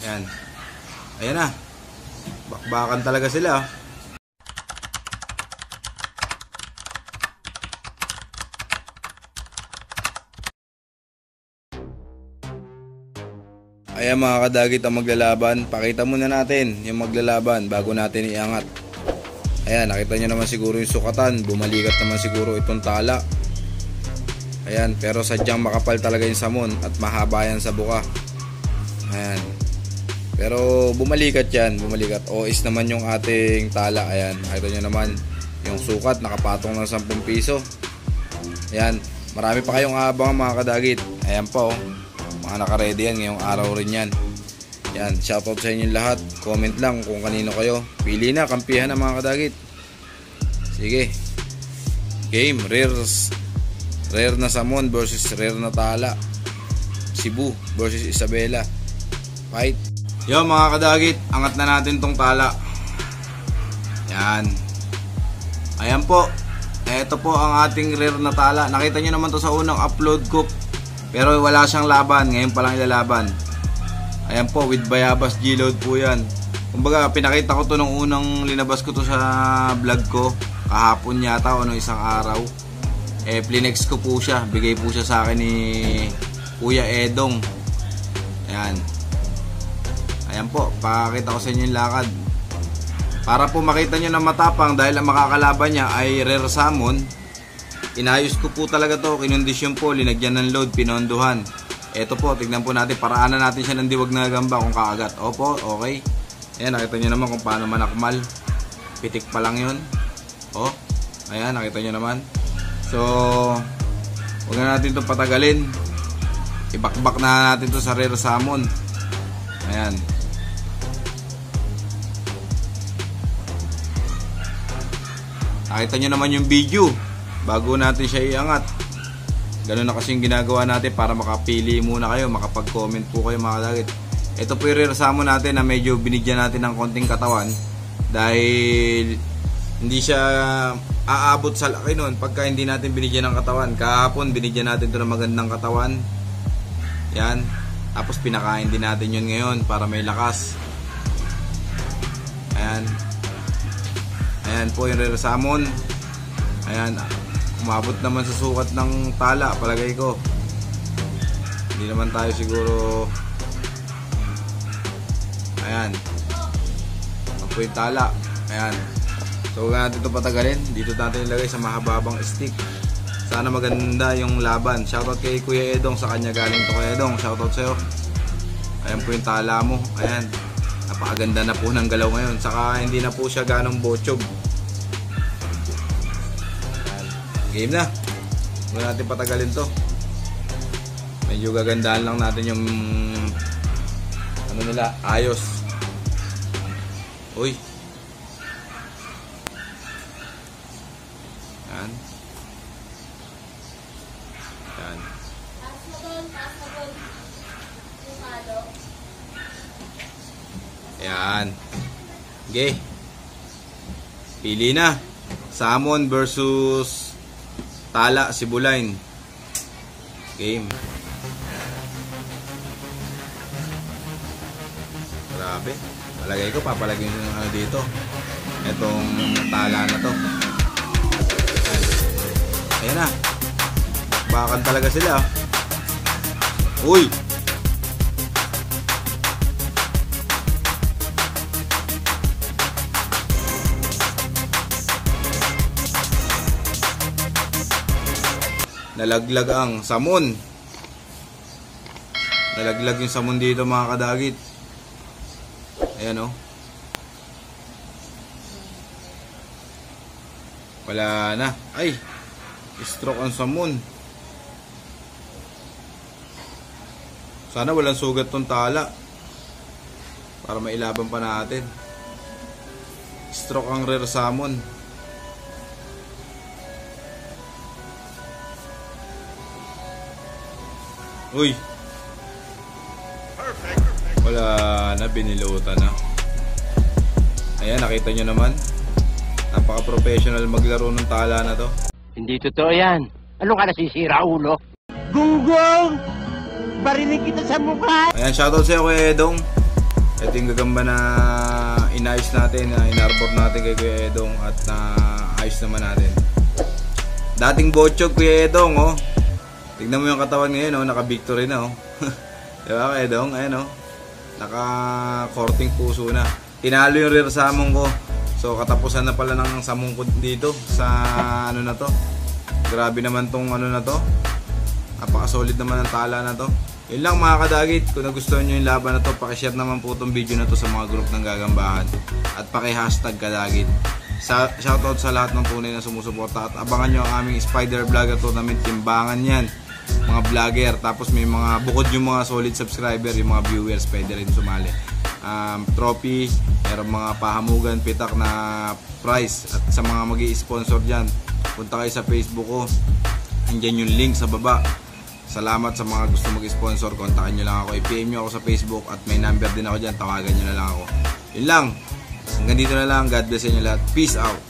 Ayan. Ayan na. Bakbakan talaga sila. Ayan mga kadagit ang maglalaban. Pakita muna natin yung maglalaban bago natin iangat. Ayan, nakita nyo naman siguro yung sukatan. Bumalikat naman siguro itong tala. Ayan, pero sadyang makapal talaga yung samon at mahaba yan sa buka. Ayan. Pero bumalikat yan, bumalikat. OS naman yung ating tala. Ayan, nakita nyo naman yung sukat, nakapatong ng 10 piso. Ayan, marami pa kayong abang mga kadagit. Ayan po, oh. mga nakaredy yan ngayong araw rin yan. Yan, shoutout sa inyo lahat. Comment lang kung kanino kayo. Pili na, kampihan na mga kadagit. Sige. Game, rares. Rare na Samon versus rare na Tala. Cebu versus Isabela. Fight. Yo mga kadagit, angat na natin tong Tala. Yan. Ayan po. Ito po ang ating rare na Tala. Nakita nyo naman to sa unang upload ko. Pero wala siyang laban. Ngayon pa lang ilalaban. Ayan po, with Bayabas G-Load po yan. Kumbaga, pinakita ko to nung unang linabas ko to sa vlog ko. Kahapon yata o nung isang araw. Eh, plinex ko po siya. Bigay po siya sa akin ni Kuya Edong. Ayan. Ayan po, pakita ko sa inyo yung lakad. Para po makita nyo na matapang dahil ang makakalaban niya ay rare salmon. Inayos ko po talaga to, kinondisyon po, linagyan ng load, pinonduhan. Ito po, tignan po natin, paraanan natin siya ng diwag na gamba kung kaagat. Opo, okay. Ayan, nakita nyo naman kung paano manakmal. Pitik pa lang yun. Oh, ayan, nakita nyo naman. So, huwag na natin ito patagalin. Ibakbak na natin to sa rare salmon. Ayan. Nakita nyo naman yung video bago natin siya iangat. Ganun na kasi yung ginagawa natin para makapili muna kayo, makapag-comment po kayo mga kadagit. Ito po yung rare salmon natin na medyo binigyan natin ng konting katawan dahil hindi siya aabot sa laki nun pagka hindi natin binigyan ng katawan. Kahapon binigyan natin ito ng magandang katawan. Yan. Tapos pinakain din natin yun ngayon para may lakas. Ayan. Ayan po yung rare salmon. Ayan. Umabot naman sa sukat ng tala palagay ko. Hindi naman tayo siguro Ayan. Po yung tala. Ayan. So huwag natin ito patagalin. Dito natin ilagay sa mahababang stick. Sana maganda yung laban. Shoutout kay Kuya Edong sa kanya galing to Kuya Edong. Shoutout sa'yo. Ayan po yung tala mo. Ayan. Napakaganda na po ng galaw ngayon. Saka hindi na po siya ganong bochob. Game na. Huwag natin patagalin to. Medyo gagandaan lang natin yung ano nila, ayos. Uy. Yan. Okay. Pili na. Salmon versus Tala Sibulain. Game. Grabe. Palagay ko papalagay yung ano dito. Itong tala na to. Ayan. Ayan na. Bakbakan talaga sila. Uy! Nalaglag ang samon. Nalaglag yung samon dito mga kadagit. Ayan o. Oh. Wala na. Ay! Stroke ang samon. Sana walang sugat tong tala. Para mailaban pa natin. Stroke ang rare salmon. Uy! Wala na, binilutan na. Ayan, nakita nyo naman. Napaka-professional maglaro ng tala na to. Hindi totoo yan. Ano ka nasisira, ulo? Gunggong! Barinig kita sa mukha! Ayan, shoutout sa'yo Kuya Edong. Ito yung gagamba na inayos natin, na inarbor natin kay Kuya Edong at na ayos naman natin. Dating botchog Kuya Edong, oh. Tignan mo yung katawan ngayon, oh. Naka-victory na, oh. diba, Kuya Edong? Ayan, oh. Naka-korting puso na. Tinalo yung rear samong ko. So, katapusan na pala ng samong ko dito sa ano na to. Grabe naman tong ano na to. Napaka-solid naman ang tala na to. Yun lang mga kadagit, kung nagustuhan nyo yung laban na to, pakishare naman po itong video na to sa mga group ng gagambahan. At paki-hashtag kadagit. Sa, shoutout sa lahat ng tunay na sumusuporta at abangan nyo ang aming Spider Vlogger Tournament timbangan yan mga vlogger. Tapos may mga bukod yung mga solid subscriber yung mga viewers pwede rin sumali. Um, trophy meron mga pahamugan pitak na prize at sa mga mag sponsor dyan punta kayo sa facebook ko. Andyan yung link sa baba. Salamat sa mga gusto mag-sponsor. Kontakin nyo lang ako. i-PM nyo ako sa facebook at may number din ako dyan. Tawagan nyo na lang ako. Yun lang. Hanggang dito na lang. God bless inyo lahat. Peace out